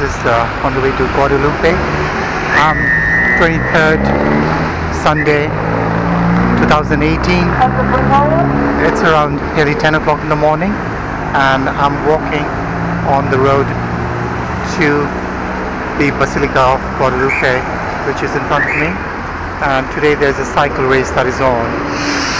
is uh, on the way to Guadalupe. Um, 23rd Sunday 2018. It's around nearly 10 o'clock in the morning and I'm walking on the road to the Basilica of Guadalupe which is in front of me and today there's a cycle race that is on.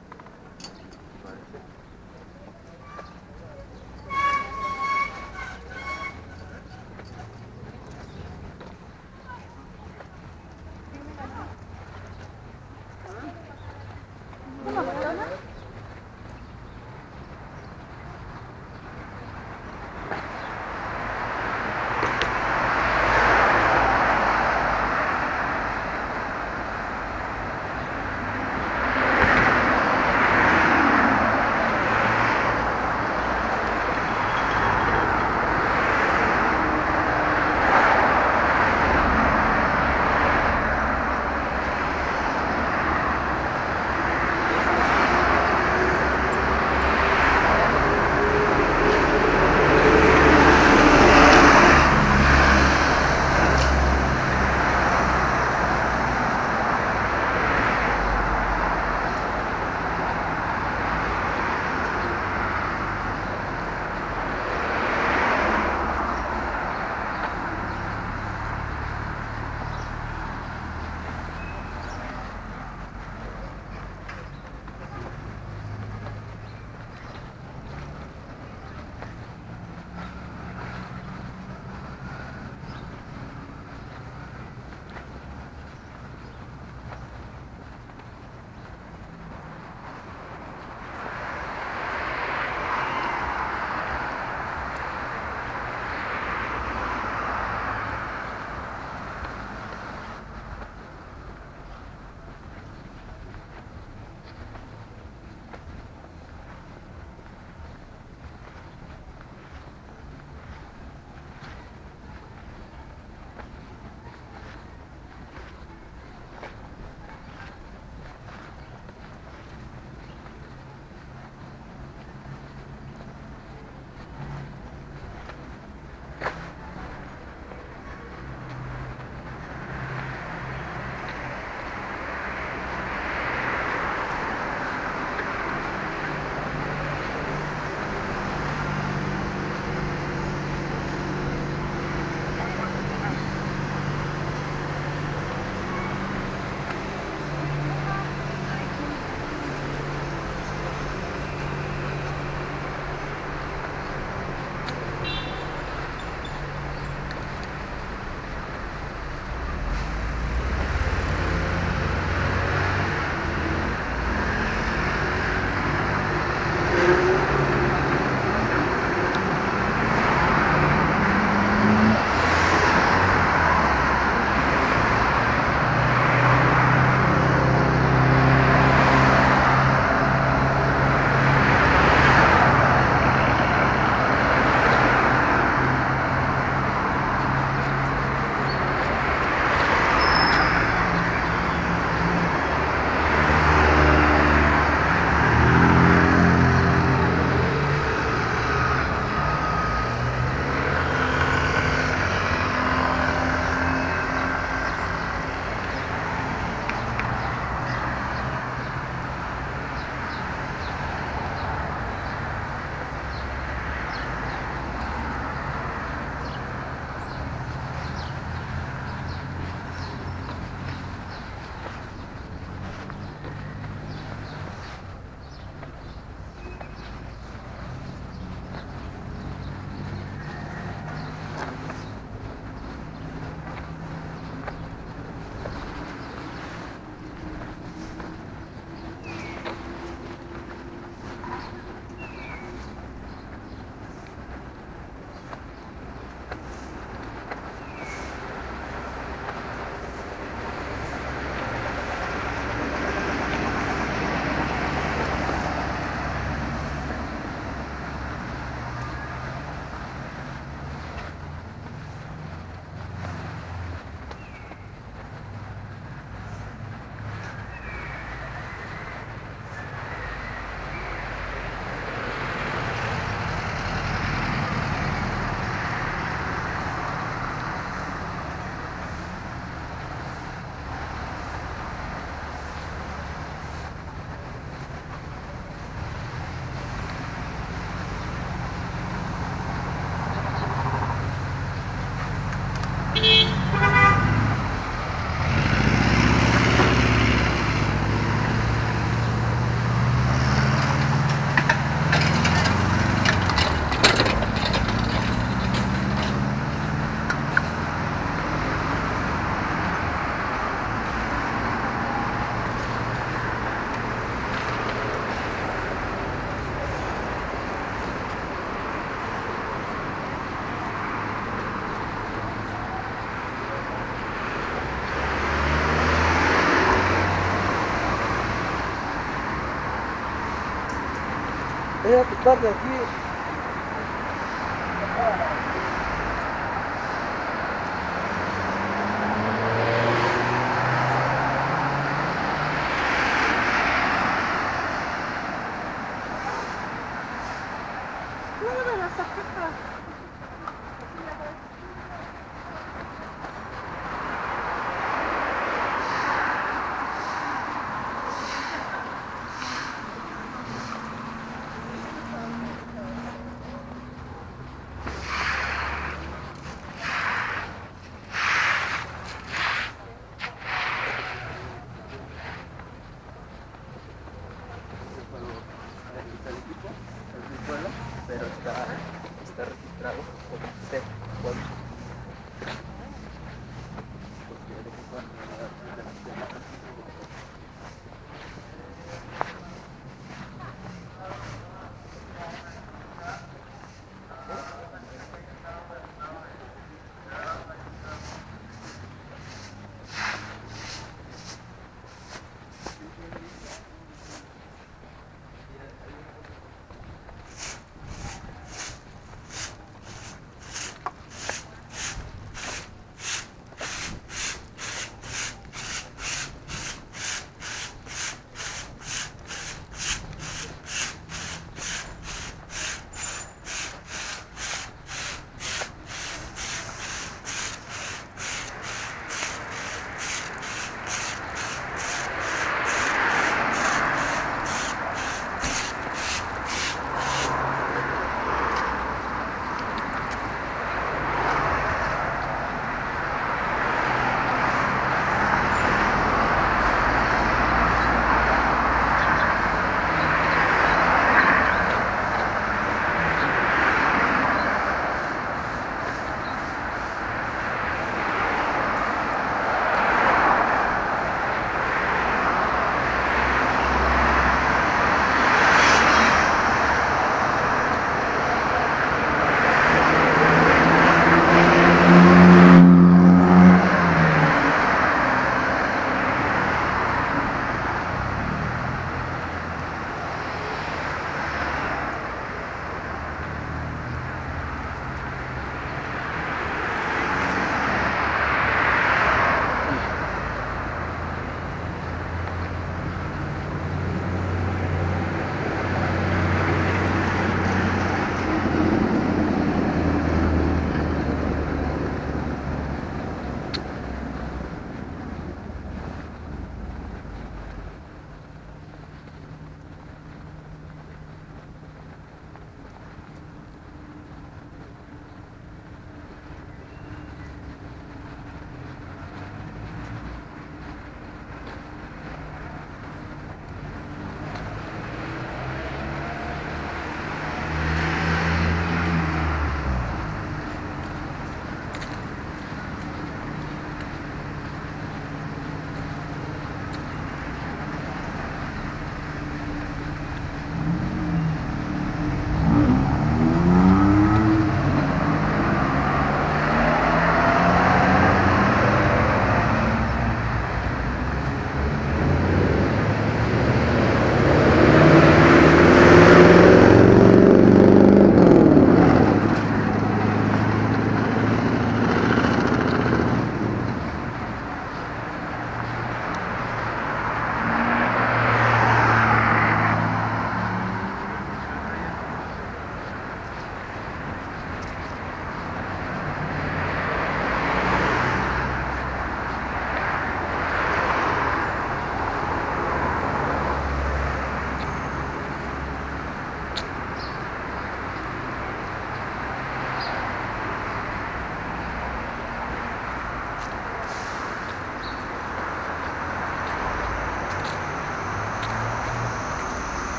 dentro, tarde aqui.